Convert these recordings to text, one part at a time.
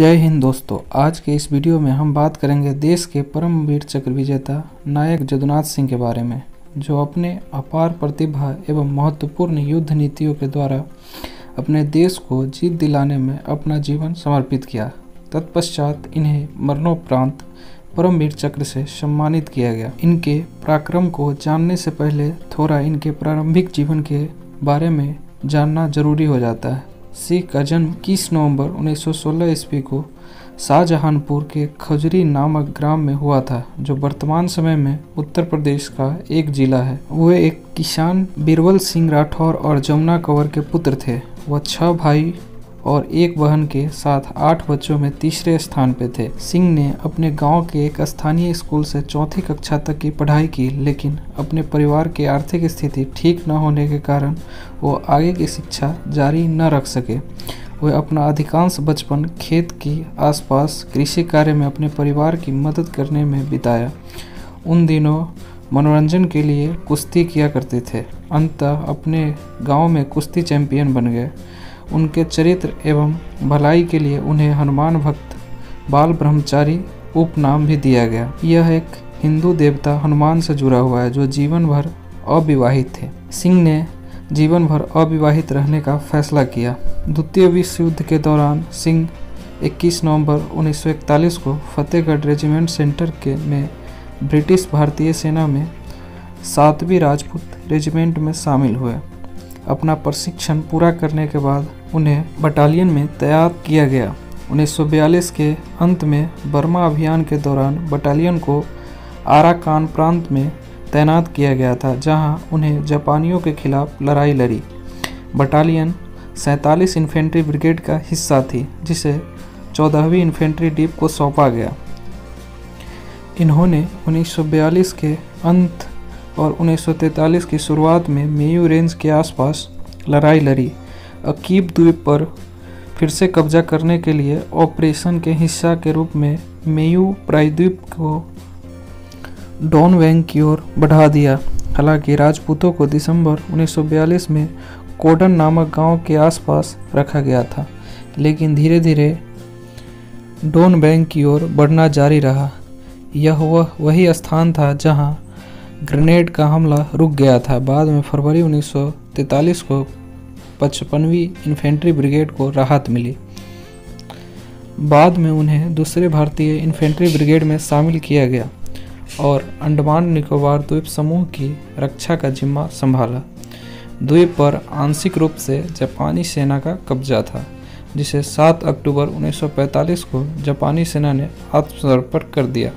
जय हिंद दोस्तों। आज के इस वीडियो में हम बात करेंगे देश के परम वीर चक्र विजेता नायक जदुनाथ सिंह के बारे में, जो अपने अपार प्रतिभा एवं महत्वपूर्ण युद्ध नीतियों के द्वारा अपने देश को जीत दिलाने में अपना जीवन समर्पित किया। तत्पश्चात इन्हें मरणोपरांत परमवीर चक्र से सम्मानित किया गया। इनके पराक्रम को जानने से पहले थोड़ा इनके प्रारंभिक जीवन के बारे में जानना ज़रूरी हो जाता है। सिख का जन्म इक्कीस नवंबर 1916 ईस्वी को शाहजहानपुर के खजरी नामक ग्राम में हुआ था, जो वर्तमान समय में उत्तर प्रदेश का एक जिला है। वे एक किसान बीरबल सिंह राठौर और जमुना कंवर के पुत्र थे। वह छह भाई और एक बहन के साथ आठ बच्चों में तीसरे स्थान पे थे। सिंह ने अपने गाँव के एक स्थानीय स्कूल से चौथी कक्षा तक की पढ़ाई की, लेकिन अपने परिवार की आर्थिक स्थिति ठीक न होने के कारण वो आगे की शिक्षा जारी न रख सके। वे अपना अधिकांश बचपन खेत की आसपास कृषि कार्य में अपने परिवार की मदद करने में बिताया। उन दिनों मनोरंजन के लिए कुश्ती किया करते थे। अंततः अपने गाँव में कुश्ती चैंपियन बन गए। उनके चरित्र एवं भलाई के लिए उन्हें हनुमान भक्त, बाल ब्रह्मचारी उपनाम भी दिया गया। यह एक हिंदू देवता हनुमान से जुड़ा हुआ है, जो जीवन भर अविवाहित थे सिंह ने जीवन भर अविवाहित रहने का फैसला किया। द्वितीय विश्व युद्ध के दौरान सिंह 21 नवंबर 1941 को फतेहगढ़ रेजिमेंट सेंटर के में ब्रिटिश भारतीय सेना में सातवीं राजपूत रेजिमेंट में शामिल हुए। अपना प्रशिक्षण पूरा करने के बाद उन्हें बटालियन में तैयार किया गया। 1942 के अंत में बर्मा अभियान के दौरान बटालियन को आराकान प्रांत में तैनात किया गया था, जहाँ उन्हें जापानियों के खिलाफ लड़ाई लड़ी। बटालियन सैंतालीस इन्फेंट्री ब्रिगेड का हिस्सा थी, जिसे चौदहवीं इन्फेंट्री डीप को सौंपा गया। इन्होंने 1942 के अंत और 1943 की शुरुआत में मेयू रेंज के आसपास लड़ाई लड़ी। अकीब द्वीप पर फिर से कब्जा करने के लिए ऑपरेशन के हिस्सा के रूप में मेयू प्रायद्वीप को डॉन वैंग की ओर बढ़ा दिया। हालाँकि राजपूतों को दिसंबर 1942 में कोडन नामक गाँव के आसपास रखा गया था, लेकिन धीरे धीरे डोन बैंक की ओर बढ़ना जारी रहा। यह वह, वही स्थान था जहाँ ग्रेनेड का हमला रुक गया था। बाद में फरवरी 1943 को पचपनवीं इन्फेंट्री ब्रिगेड को राहत मिली। बाद में उन्हें दूसरे भारतीय इन्फेंट्री ब्रिगेड में शामिल किया गया और अंडमान निकोबार द्वीप समूह की रक्षा का जिम्मा संभाला। द्वीप पर आंशिक रूप से जापानी सेना का कब्जा था, जिसे 7 अक्टूबर 1945 को जापानी सेना ने आत्मसमर्पण कर दिया।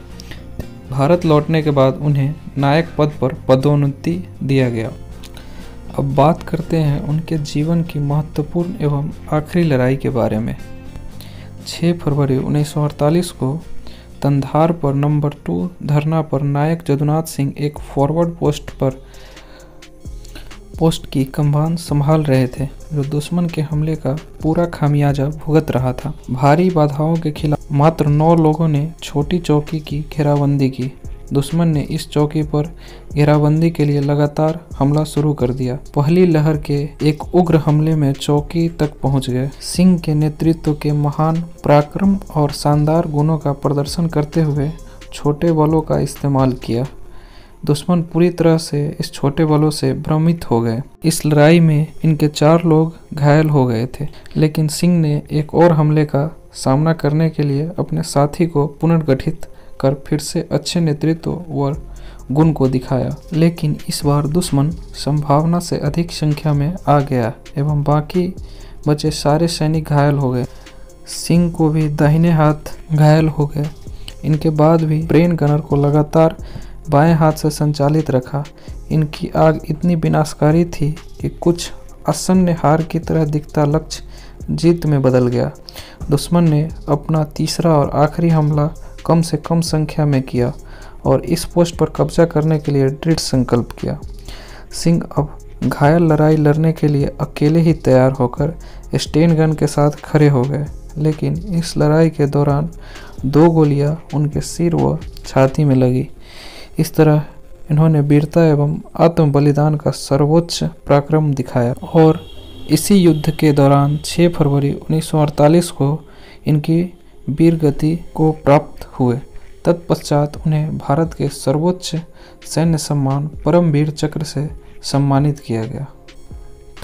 भारत लौटने के बाद उन्हें नायक पद पर पदोन्नति दिया गया। अब बात करते हैं उनके जीवन की महत्वपूर्ण एवं आखिरी लड़ाई के बारे में। 6 फरवरी 1948 को तंधार पर नंबर टू धरना पर नायक जदुनाथ सिंह एक फॉरवर्ड पोस्ट पर पोस्ट की कमान संभाल रहे थे, जो दुश्मन के हमले का पूरा खामियाजा भुगत रहा था। भारी बाधाओं के खिलाफ मात्र नौ लोगों ने छोटी चौकी की घेराबंदी की। दुश्मन ने इस चौकी पर घेराबंदी के लिए लगातार हमला शुरू कर दिया। पहली लहर के एक उग्र हमले में चौकी तक पहुँच गए। सिंह के नेतृत्व के महान पराक्रम और शानदार गुणों का प्रदर्शन करते हुए छोटे बलों का इस्तेमाल किया। दुश्मन पूरी तरह से इस छोटे बलों से भ्रमित हो गए। इस लड़ाई में इनके चार लोग घायल हो गए थे, लेकिन सिंह ने एक और हमले का सामना करने के लिए अपने साथी को पुनर्गठित कर फिर से अच्छे नेतृत्व व गुण को दिखाया। लेकिन इस बार दुश्मन संभावना से अधिक संख्या में आ गया एवं बाकी बचे सारे सैनिक घायल हो गए। सिंह को भी दाहिने हाथ घायल हो गए। इनके बाद भी ब्रेन गनर को लगातार बाएँ हाथ से संचालित रखा। इनकी आग इतनी विनाशकारी थी कि कुछ असन्न हार की तरह दिखता लक्ष्य जीत में बदल गया। दुश्मन ने अपना तीसरा और आखिरी हमला कम से कम संख्या में किया और इस पोस्ट पर कब्जा करने के लिए दृढ़ संकल्प किया। सिंह अब घायल लड़ाई लड़ने के लिए अकेले ही तैयार होकर स्टेन गन के साथ खड़े हो गए, लेकिन इस लड़ाई के दौरान दो गोलियाँ उनके सिर व छाती में लगी। इस तरह इन्होंने वीरता एवं आत्म बलिदान का सर्वोच्च पराक्रम दिखाया और इसी युद्ध के दौरान 6 फरवरी 1948 को इनकी वीर गति को प्राप्त हुए। तत्पश्चात उन्हें भारत के सर्वोच्च सैन्य सम्मान परमवीर चक्र से सम्मानित किया गया।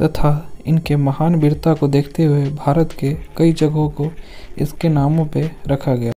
तथा इनके महान वीरता को देखते हुए भारत के कई जगहों को इसके नामों पर रखा गया।